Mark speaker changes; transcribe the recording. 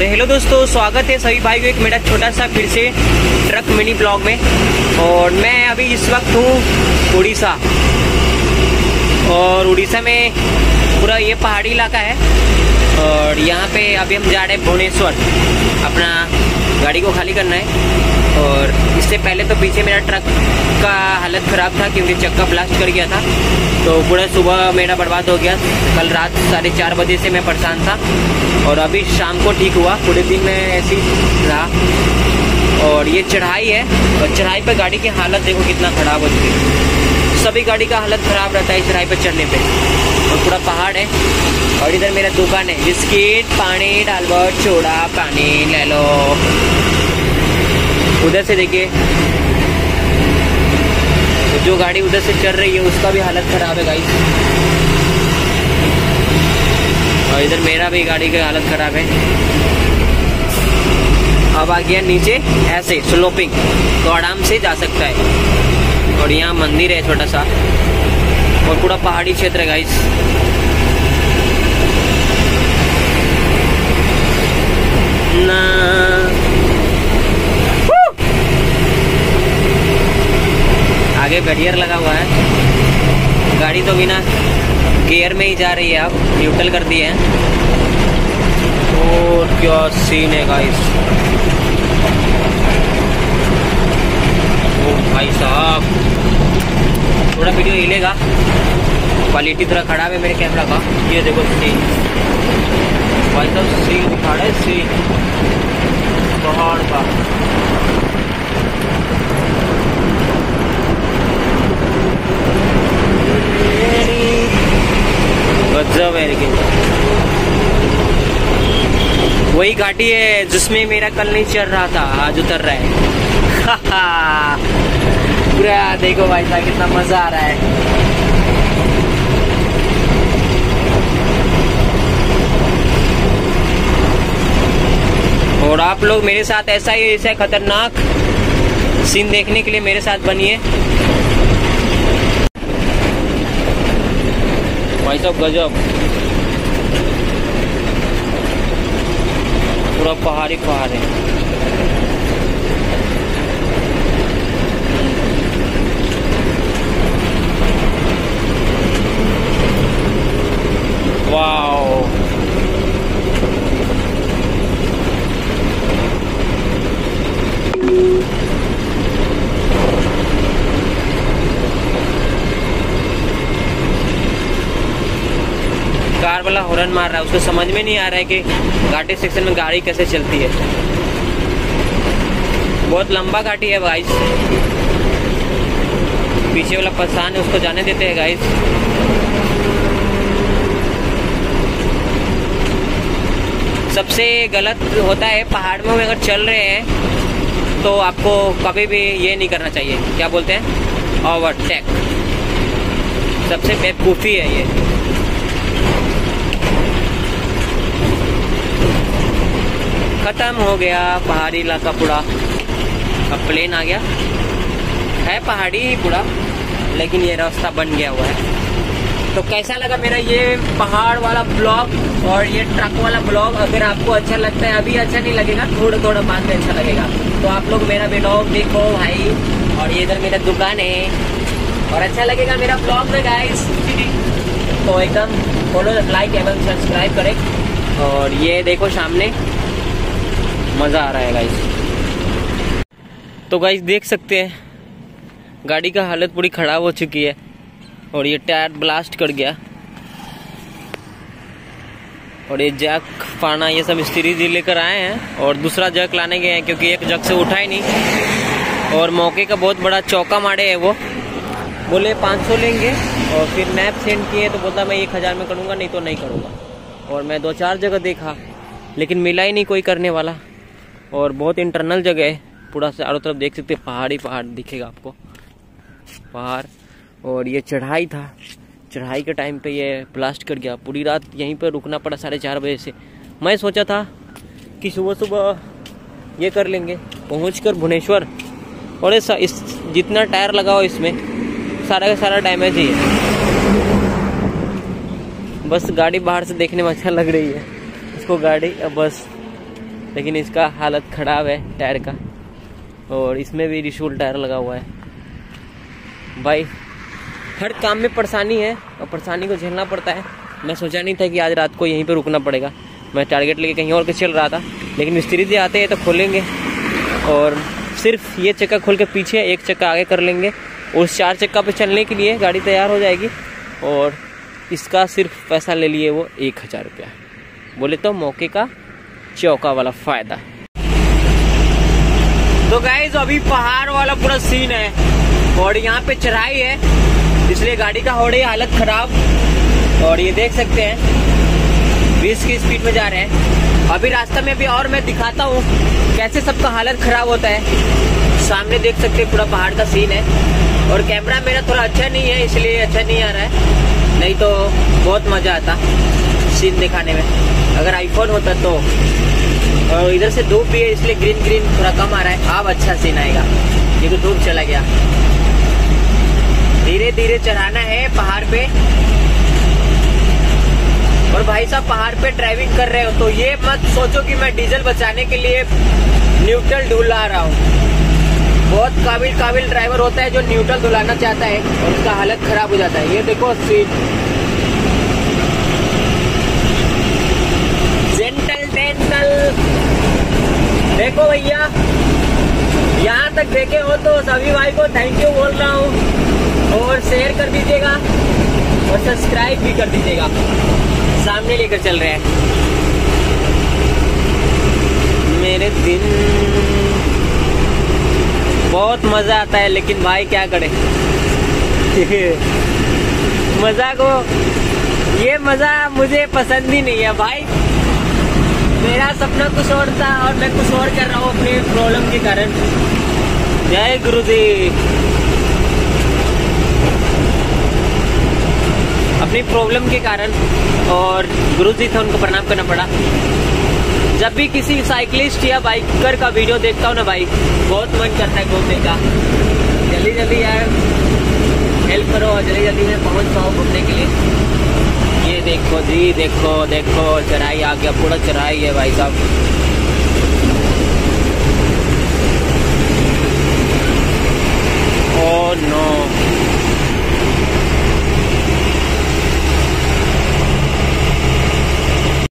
Speaker 1: तो हेलो दोस्तों, स्वागत है सभी भाई को एक मेरा छोटा सा फिर से ट्रक मिनी ब्लॉग में। और मैं अभी इस वक्त हूँ उड़ीसा। और उड़ीसा में पूरा ये पहाड़ी इलाका है। और यहाँ पे अभी हम जा रहे हैं भुवनेश्वर। अपना गाड़ी को खाली करना है। और इससे पहले तो पीछे मेरा ट्रक का हालत ख़राब था, क्योंकि चक्का ब्लास्ट कर गया था। तो पूरा सुबह मेरा बर्बाद हो गया। कल रात साढ़े चार बजे से मैं परेशान था और अभी शाम को ठीक हुआ। पूरे दिन में ऐसे ही रहा। और ये चढ़ाई है और चढ़ाई पर गाड़ी की हालत देखो कितना ख़राब हो चुकी है। सभी गाड़ी का हालत ख़राब रहता है चढ़ाई पर चढ़ने पे। और पूरा पहाड़ है और इधर मेरा दुकान है। बिस्किट, पानी डालबट चोड़ा, पानी, ले लो। उधर से देखिए। जो गाड़ी उधर से चल रही है, उसका भी हालत ख़राब है गाइस और इधर मेरा भी गाड़ी की हालत ख़राब है। अब आ गया नीचे, ऐसे स्लोपिंग तो आराम से जा सकता है। और यहाँ मंदिर है छोटा सा। और पूरा पहाड़ी क्षेत्र है गाइस ना आगे बैरियर लगा हुआ है। गाड़ी तो बिना गियर में ही जा रही है अब न्यूट्रल कर दिए हैं। और क्या सीन है गाइस ओ भाई साहब, थोड़ा वीडियो हिलेगा। क्वालिटी थोड़ा खराब है मेरे कैमरा का। ये देखो सीन भाई साहब सीन है सीन पहाड़ का। गजब है लेकिन। वही घाटी है जिसमें मेरा कल नहीं चल रहा था, आज उतर रहा है। पूरा देखो भाई साहब, कितना मज़ा आ रहा है। और आप लोग मेरे साथ ऐसा ही, ऐसा खतरनाक सीन देखने के लिए मेरे साथ बनिए। भाई साहब गजब। पूरा पहाड़ी पहाड़ है। कार वाला हॉर्न मार रहा है, उसको समझ में नहीं आ रहा है कि घाटी सेक्शन में गाड़ी कैसे चलती है। बहुत लंबा घाटी है गाइस पीछे वाला परेशान है, उसको जाने देते हैं गाइस सबसे गलत होता है, पहाड़ में अगर चल रहे हैं तो आपको कभी भी ये नहीं करना चाहिए। क्या बोलते हैं? ओवरटेक सबसे बेवकूफ़ी है ये। खत्म हो गया पहाड़ी इलाका पूरा। अब प्लेन आ गया। है पहाड़ी ही पूरा, लेकिन ये रास्ता बन गया हुआ है। तो कैसा लगा मेरा ये पहाड़ वाला ब्लॉग और ये ट्रक वाला ब्लॉग अगर आपको अच्छा लगता है, अभी अच्छा नहीं लगेगा थोड़ा थोड़ा बाद में अच्छा लगेगा। तो आप लोग मेरा ब्लॉग देखो भाई, और ये इधर मेरा दुकान है। और अच्छा लगेगा मेरा ब्लॉग में गाइस तो एकदम फॉलो लाइक एवं सब्सक्राइब करें। और ये देखो सामने। मज़ा आ रहा है गाइस तो गाइस देख सकते हैं, गाड़ी का हालत पूरी खराब हो चुकी है और ये टायर ब्लास्ट कर गया। और ये जैक पाना ये सब स्त्री जी लेकर आए हैं और दूसरा जग लाने गए हैं क्योंकि एक जग से उठा ही नहीं। और मौके का बहुत बड़ा चौका मारे है वो। बोले 500 लेंगे और फिर मैप सेंड किए तो बोलता, मैं एक हज़ार में करूँगा, नहीं तो नहीं करूँगा। और मैं दो चार जगह देखा, लेकिन मिला ही नहीं कोई करने वाला। और बहुत इंटरनल जगह है। पूरा चारों तरफ़ देख सकते पहाड़ी पहाड़ दिखेगा आपको। पहाड़ और ये चढ़ाई था। चढ़ाई के टाइम पे ये ब्लास्ट कर गया। पूरी रात यहीं पर रुकना पड़ा साढ़े चार बजे से। मैं सोचा था कि सुबह सुबह ये कर लेंगे। पहुँच कर भुवनेश्वर। और इस, इस जितना टायर लगाओ इसमें सारा का सारा डैमेज ही है। बस गाड़ी बाहर से देखने में अच्छा लग रही है। इसको गाड़ी बस। लेकिन इसका हालत ख़राब है टायर का। और इसमें भी रिशूल टायर लगा हुआ है। भाई, हर काम में परेशानी है और परेशानी को झेलना पड़ता है। मैं सोचा नहीं था कि आज रात को यहीं पर रुकना पड़ेगा। मैं टारगेट लेके कहीं और के चल रहा था, लेकिन मिस्त्री जी आते हैं तो खोलेंगे। और सिर्फ़ ये चक्का खोल के पीछे एक चक्का आगे कर लेंगे। उस चार चक्का पे चलने के लिए गाड़ी तैयार हो जाएगी। और इसका सिर्फ़ पैसा ले लिए वो एक हज़ार रुपया। बोले तो मौके का चौका वाला फ़ायदा। तो गाइज़ अभी पहाड़ वाला पूरा सीन है। और यहाँ पे चढ़ाई है, इसलिए गाड़ी का हो रही हालत खराब। और ये देख सकते हैं, बीस की स्पीड में जा रहे हैं। अभी रास्ता में भी और मैं दिखाता हूँ कैसे सबका हालत खराब होता है। सामने देख सकते हैं पूरा पहाड़ का सीन है। और कैमरा मेरा थोड़ा अच्छा नहीं है, इसलिए अच्छा नहीं आ रहा है। नहीं तो बहुत मज़ा आता सीन दिखाने में। अगर आईफोन होता तो। इधर से धूप भी है, इसलिए ग्रीन ग्रीन थोड़ा कम आ रहा है। अब अच्छा सीन आएगा। ये तो धूप चला गया। धीरे धीरे चढ़ाना है पहाड़ पे। और भाई साहब, पहाड़ पे ड्राइविंग कर रहे हो तो ये मत सोचो कि मैं डीजल बचाने के लिए न्यूट्रल ढूला रहा हूँ। बहुत काबिल काबिल ड्राइवर होता है जो न्यूट्रल धुलाना चाहता है, और उसका हालत खराब हो जाता है। ये देखो सीट देखो भैया। यहाँ तक देखे हो तो सभी भाई को थैंक यू बोल रहा हूँ। और शेयर कर दीजिएगा और सब्सक्राइब भी कर दीजिएगा। सामने लेकर चल रहे हैं। मेरे दिन। बहुत मज़ा आता है, लेकिन भाई क्या करे? मज़ा को ये मज़ा मुझे पसंद ही नहीं है, भाई। मेरा सपना कुछ और था और मैं कुछ और कर रहा हूँ अपनी प्रॉब्लम के कारण। जय गुरु जी अपनी प्रॉब्लम के कारण और गुरु जी था उनको प्रणाम करना पड़ा। जब भी किसी साइकिलिस्ट या बाइकर का वीडियो देखता हूँ ना भाई, बहुत मन करता है घूमने का। जल्दी जल्दी यार हेल्प करो और जल्दी जल्दी मैं पहुँच पाऊँ घूमने के लिए। देखो जी देखो देखो चढ़ाई आ गया पूरा चढ़ाई है भाई साहब। oh oh no